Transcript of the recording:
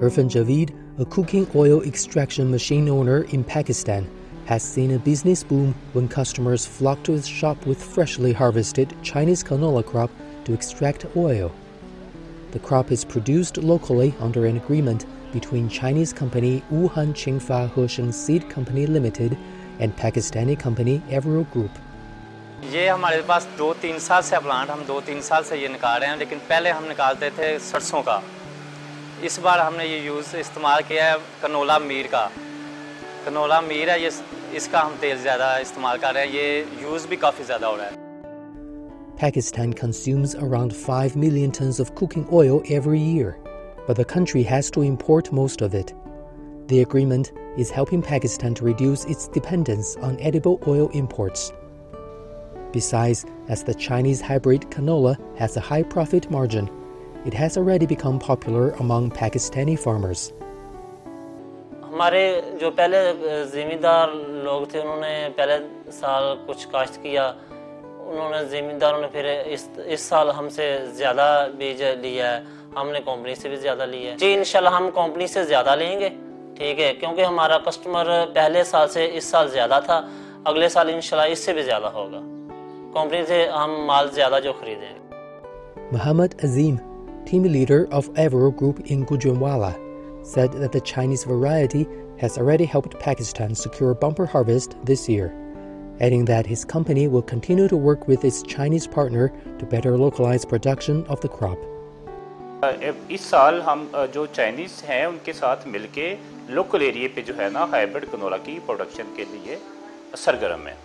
Irfan Javid, a cooking oil extraction machine owner in Pakistan, has seen a business boom when customers flock to his shop with freshly harvested Chinese canola crop to extract oil. The crop is produced locally under an agreement between Chinese company Wuhan Qingfa Hesheng Seed Company Limited and Pakistani company Evyol Group. ये हमारे पास दो तीन साल से plant हम इस बार हमने ये यूज़ इस्तेमाल किया है कनोला मीर का कनोला मीर है ये इसका हम तेल ज़्यादा इस्तेमाल कर रहे हैं ये यूज़ भी काफ़ी ज़्यादा हो रहा है Pakistan consumes around 5 million tons of cooking oil every year, but the country has to import most of it. The agreement is helping Pakistan to reduce its dependence on edible oil imports. Besides, as the Chinese hybrid canola has a high profit margin, it has already become popular among Pakistani farmers. ہمارے جو پہلے زمیندار لوگ تھے انہوں نے پہلے سال کچھ کاشت کیا۔ انہوں نے زمینداروں نے پھر اس سال ہم سے زیادہ بیج لیا ہے۔ ہم نے کمپنی سے بھی زیادہ لیا ہے۔ جی انشاءاللہ ہم کمپنی سے زیادہ لیں گے۔ ٹھیک ہے کیونکہ ہمارا کسٹمر پہلے سال سے اس سال زیادہ تھا۔ اگلے سال انشاءاللہ اس سے بھی زیادہ ہوگا۔ کمپنی سے ہم مال زیادہ جو خریدیں۔ محمد عظیم team leader of Evyol Group in Gujranwala, said that the Chinese variety has already helped Pakistan secure bumper harvest this year, adding that his company will continue to work with its Chinese partner to better localize production of the crop. इस साल हम जो Chinese हैं उनके साथ मिलके local area पे जो है ना हाइब्रिड कनोला की प्रोडक्शन के लिए सरगर्म है